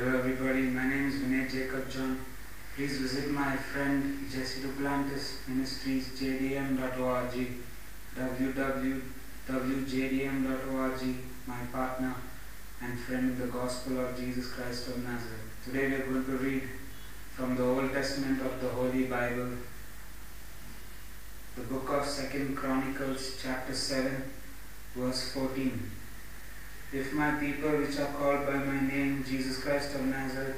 Hello everybody, my name is Vinay Jacob John. Please visit my friend Jesse Duplantis Ministries jdm.org www.jdm.org my partner and friend in the Gospel of Jesus Christ of Nazareth. Today we are going to read from the Old Testament of the Holy Bible the book of Second Chronicles chapter 7 verse 14. If my people which are called by my name, Jesus Christ of Nazareth,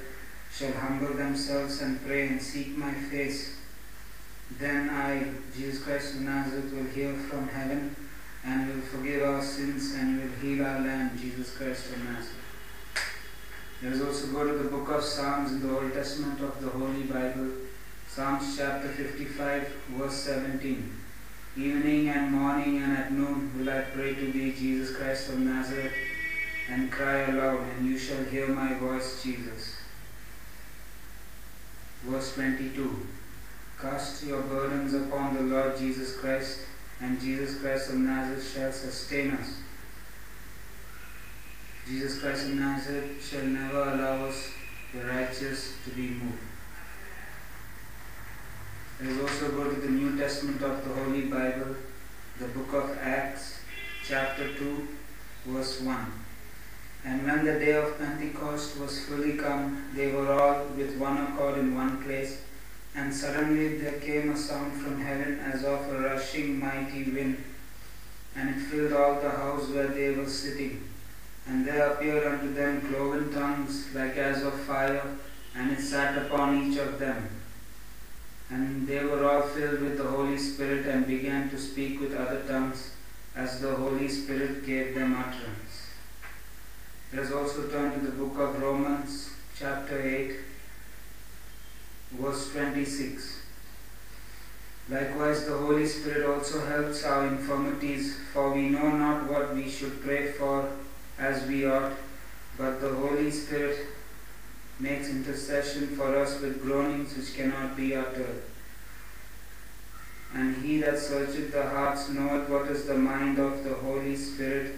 shall humble themselves and pray and seek my face, then I, Jesus Christ of Nazareth, will hear from heaven and will forgive our sins and will heal our land, Jesus Christ of Nazareth. Let us also go to the book of Psalms in the Old Testament of the Holy Bible, Psalms chapter 55, verse 17. Evening and morning and at noon will I pray to thee, Jesus Christ of Nazareth, and cry aloud, and you shall hear my voice, Jesus. Verse 22 Cast your burdens upon the Lord Jesus Christ, and Jesus Christ of Nazareth shall sustain us. Jesus Christ of Nazareth shall never allow us, the righteous, to be moved. Let us also go to the New Testament of the Holy Bible, the book of Acts, chapter 2, verse 1. And when the day of Pentecost was fully come, they were all with one accord in one place. And suddenly there came a sound from heaven as of a rushing mighty wind, and it filled all the house where they were sitting. And there appeared unto them cloven tongues like as of fire, and it sat upon each of them. And they were all filled with the Holy Spirit and began to speak with other tongues as the Holy Spirit gave them utterance. Let us also turn to the book of Romans, chapter 8, verse 26. Likewise, the Holy Spirit also helps our infirmities, for we know not what we should pray for as we ought, but the Holy Spirit makes intercession for us with groanings which cannot be uttered. And he that searcheth the hearts knoweth what is the mind of the Holy Spirit,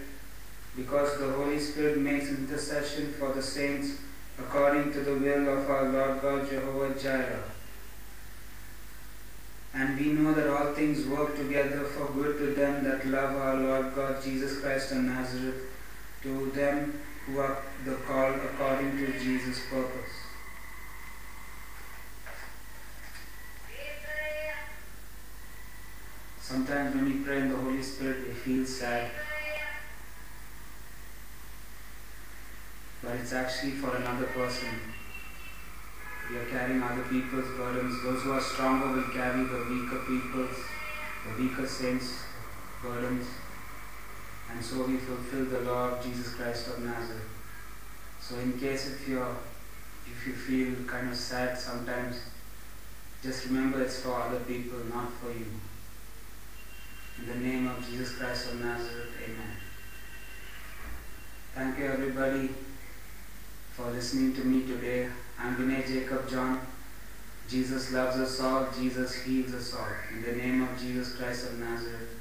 because the Holy Spirit makes intercession for the saints according to the will of our Lord God Jehovah Jireh. And we know that all things work together for good to them that love our Lord God Jesus Christ of Nazareth, to them who are the called according to Jesus' purpose. Sometimes when we pray in the Holy Spirit, we feel sad. But it's actually for another person. We are carrying other people's burdens. Those who are stronger will carry the weaker people's, the weaker saints' burdens. And so we fulfill the law of Jesus Christ of Nazareth. So in case if you're if you feel kind of sad sometimes, just remember it's for other people, not for you. In the name of Jesus Christ of Nazareth, Amen. Thank you everybody for listening to me today. I'm Vinay Jacob John. Jesus loves us all. Jesus heals us all. In the name of Jesus Christ of Nazareth,